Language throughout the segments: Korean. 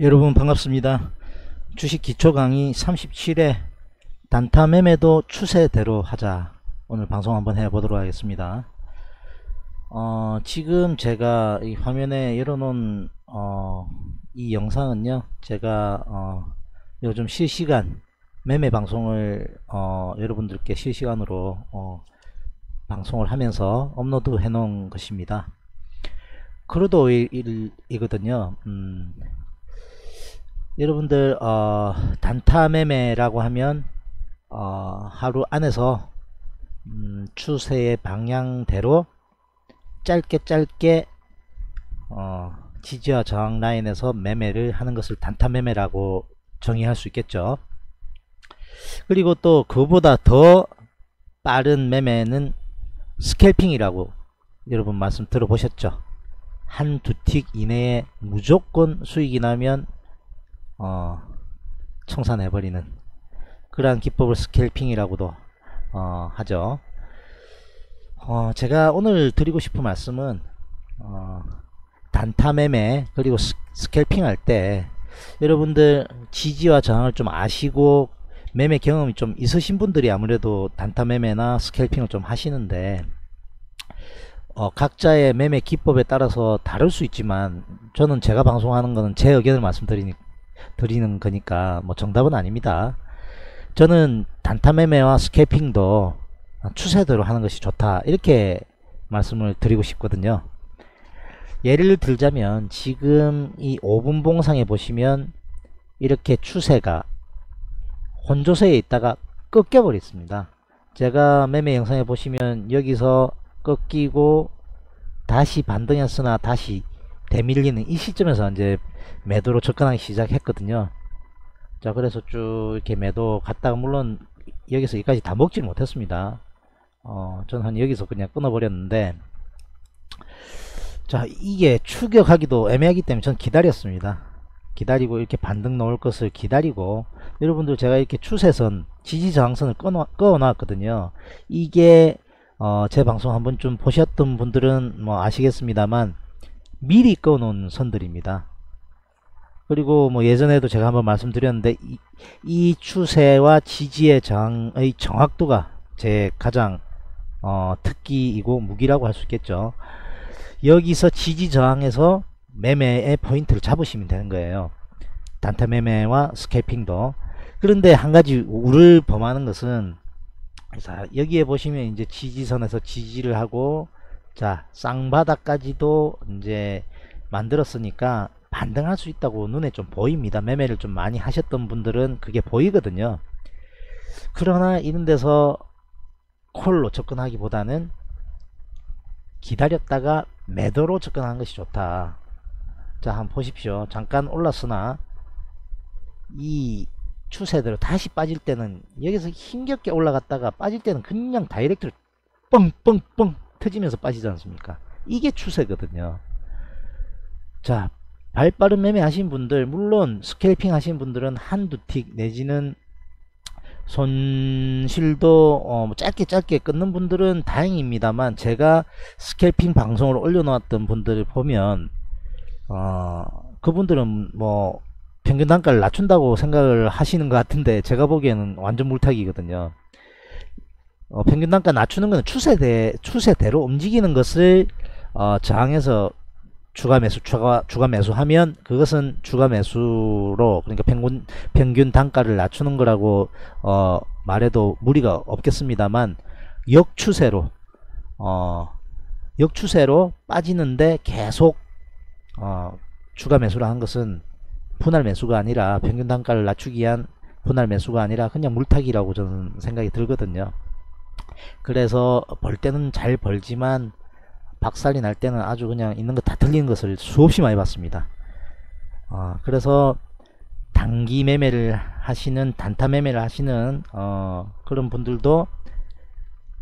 여러분 반갑습니다. 주식 기초 강의 37회 단타 매매도 추세대로 하자. 오늘 방송 한번 해보도록 하겠습니다. 어, 지금 제가 이 화면에 열어놓은 어, 이 영상은요, 제가 어, 요즘 실시간 매매 방송을 어, 여러분들께 실시간으로 어, 방송을 하면서 업로드 해 놓은 것입니다. crude oil이거든요. 음, 여러분들 어, 단타 매매라고 하면 어, 하루 안에서 음, 추세의 방향대로 짧게 짧게 어, 지지와 저항 라인에서 매매를 하는 것을 단타 매매라고 정의할 수 있겠죠. 그리고 또 그보다 더 빠른 매매는 scalping이라고 여러분 말씀 들어보셨죠. 한 두 tick 이내에 무조건 수익이 나면 어, 청산해버리는 그러한 기법을 scalping이라고도 어, 하죠. 어, 제가 오늘 드리고 싶은 말씀은 어, 단타 매매 그리고 스, scalping 할 때 여러분들 지지와 저항을 좀 아시고 매매 경험이 좀 있으신 분들이 아무래도 단타 매매나 스캘핑을 좀 하시는데 어, 각자의 매매 기법에 따라서 다를 수 있지만 저는 제가 방송하는 거는 제 의견을 말씀드리니 드리는 거니까 뭐 정답은 아닙니다. 저는 단타 매매와 스캐핑도 추세대로 하는 것이 좋다 이렇게 말씀을 드리고 싶거든요. 예를 들자면 지금 이 5분 봉상에 보시면 이렇게 추세가 혼조세에 있다가 꺾여 버렸습니다. 제가 매매 영상에 보시면 여기서 꺾이고 다시 반등했으나 다시 대밀리는 이 시점에서 이제 매도로 접근하기 시작했거든요. 자 그래서 쭉 이렇게 매도 갔다가 물론 여기서 여기까지 다 먹지 못했습니다. 어, 저는 한 여기서 그냥 끊어버렸는데 자 이게 추격하기도 애매하기 때문에 저는 기다렸습니다. 기다리고 이렇게 반등 나올 것을 기다리고 여러분들 제가 이렇게 추세선 지지저항선을 꺼 놨거든요. 이게 어, 제 방송 한번 좀 보셨던 분들은 뭐 아시겠습니다만 미리 꺼놓은 선들입니다. 그리고 뭐 예전에도 제가 한번 말씀드렸는데 이, 이 추세와 지지의 저항의 정확도가 제 가장 어, 특기이고 무기라고 할 수 있겠죠. 여기서 지지 저항에서 매매의 포인트를 잡으시면 되는 거예요. 단타 매매와 스캐핑도. 그런데 한 가지 우를 범하는 것은 자 여기에 보시면 이제 지지선에서 지지를 하고 자 쌍바닥까지도 이제 만들었으니까 반등할 수 있다고 눈에 좀 보입니다. 매매를 좀 많이 하셨던 분들은 그게 보이거든요. 그러나 이런 데서 콜로 접근하기보다는 기다렸다가 매도로 접근하는 것이 좋다. 자 한번 보십시오. 잠깐 올랐으나 이 추세대로 다시 빠질 때는 여기서 힘겹게 올라갔다가 빠질 때는 그냥 다이렉트로 뻥뻥뻥 터지면서 빠지지 않습니까? 이게 추세거든요. 자 발빠른 매매 하신 분들 물론 스캘핑 하신 분들은 한두 틱 내지는 손실도 어, 뭐 짧게 짧게 끊는 분들은 다행입니다만 제가 스캘핑 방송을 올려놓았던 분들을 보면 어, 그분들은 뭐 평균 단가를 낮춘다고 생각을 하시는 것 같은데 제가 보기에는 완전 물타기거든요. 어, 평균 단가 낮추는 것은 추세대, 추세대로 움직이는 것을 어, 저항해서 추가 매수 추가 추가 매수하면 그것은 추가 매수로 그러니까 평균 평균 단가를 낮추는 거라고 어 말해도 무리가 없겠습니다만 역추세로 어 역추세로 빠지는데 계속 어 추가 매수를 한 것은 분할 매수가 아니라 평균 단가를 낮추기 위한 분할 매수가 아니라 그냥 물타기라고 저는 생각이 들거든요. 그래서 벌 때는 잘 벌지만 박살이 날 때는 아주 그냥 있는 거 다 틀리는 것을 수없이 많이 봤습니다. 어, 그래서 단기 매매를 하시는 단타 매매를 하시는 어, 그런 분들도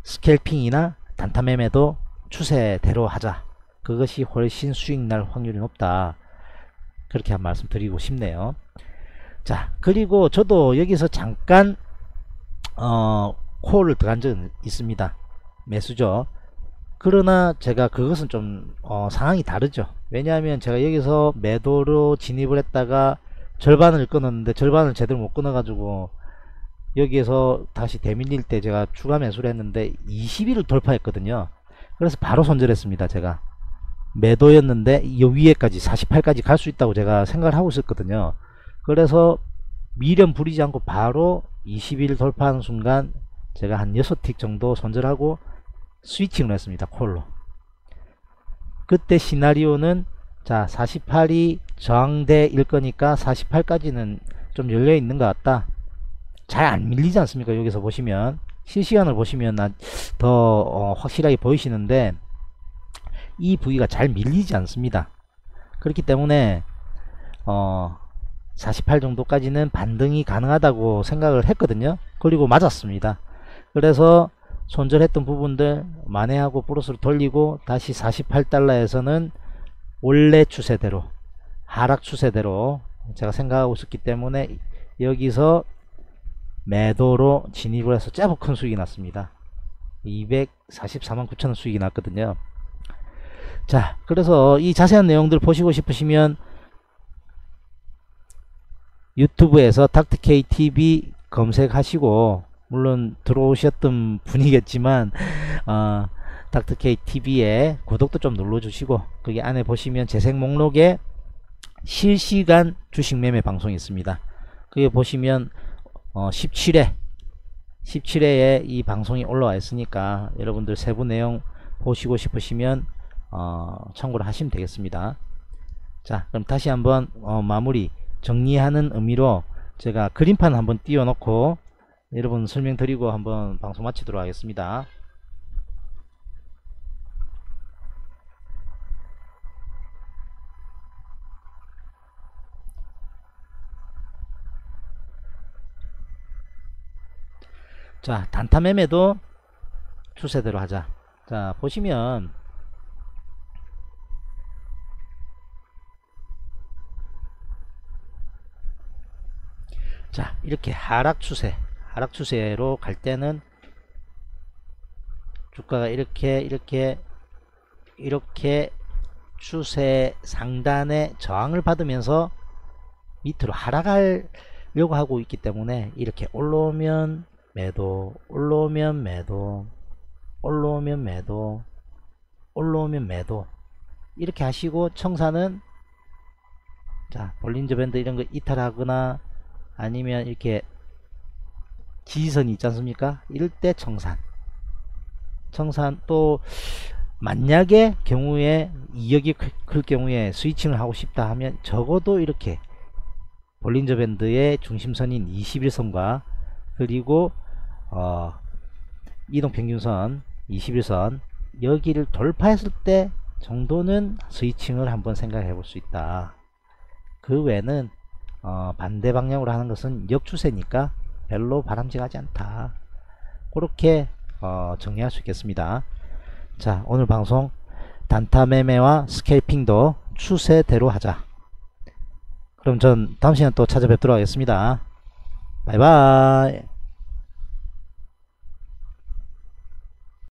스캘핑이나 단타 매매도 추세대로 하자. 그것이 훨씬 수익 날 확률이 높다. 그렇게 한 말씀 드리고 싶네요. 자, 그리고 저도 여기서 잠깐 어, 콜을 들어간 적은 있습니다. 매수죠. 그러나 제가 그것은 좀 어, 상황이 다르죠 왜냐하면 제가 여기서 매도로 진입을 했다가 절반을 끊었는데 절반을 제대로 못 끊어가지고 여기에서 다시 대밀릴 때 제가 추가 매수를 했는데 20일을 돌파했거든요. 그래서 바로 손절했습니다. 제가 매도였는데 이 위에까지 48까지 갈 수 있다고 제가 생각을 하고 있었거든요. 그래서 미련 부리지 않고 바로 20일 돌파하는 순간 제가 한 6틱 정도 손절하고 스위칭을 했습니다. 콜로. 그때 시나리오는 자 48이 저항대일 거니까 48까지는 좀 열려 있는 것 같다. 잘 안 밀리지 않습니까? 여기서 보시면 실시간을 보시면 더 어, 확실하게 보이시는데 이 부위가 잘 밀리지 않습니다. 그렇기 때문에 어, 48 정도까지는 반등이 가능하다고 생각을 했거든요. 그리고 맞았습니다. 그래서 손절했던 부분들 만회하고 플러스로 돌리고 다시 48달러에서는 원래 추세대로 하락 추세대로 제가 생각하고 있었기 때문에 여기서 매도로 진입을 해서 제법 큰 수익이 났습니다. 244만 9천원 수익이 났거든요. 자 그래서 이 자세한 내용들 보시고 싶으시면 유튜브에서 닥터KTV 검색하시고 물론 들어오셨던 분이겠지만 어, 닥터KTV에 구독도 좀 눌러주시고 거기 안에 보시면 재생 목록에 실시간 주식 매매 방송이 있습니다. 거기 보시면 어, 17회 17회에 이 방송이 올라와 있으니까 여러분들 세부 내용 보시고 싶으시면 어, 참고를 하시면 되겠습니다. 자 그럼 다시 한번 어, 마무리 정리하는 의미로 제가 그림판 한번 띄워 놓고 여러분 설명드리고 한번 방송 마치도록 하겠습니다. 자 단타 매매도 추세대로 하자 자 보시면 자 이렇게 하락 추세 하락 추세로 갈 때는 주가가 이렇게 이렇게 이렇게 추세 상단에 저항을 받으면서 밑으로 하락하려고 하고 있기 때문에 이렇게 올라오면 매도 올라오면 매도 올라오면 매도 올라오면 매도 이렇게 하시고 청사는 자 볼린저 밴드 이런 거 이탈하거나 아니면 이렇게 지지선이 있지 않습니까? 때 청산. 청산 또 만약에 경우에 이역이 클 경우에 스위칭을 하고 싶다 하면 적어도 이렇게 볼린저 밴드의 중심선인 21선과 그리고 어, 이동평균선 21선 여기를 돌파했을 때 정도는 스위칭을 한번 생각해 볼 수 있다. 그 외에는 어, 반대 방향으로 하는 것은 역추세니까 별로 바람직하지 않다. 그렇게 어, 정리할 수 있겠습니다. 자 오늘 방송 단타 매매와 스케이핑도 추세대로 하자. 그럼 전 다음 시간 또 찾아뵙도록 하겠습니다. 바이바이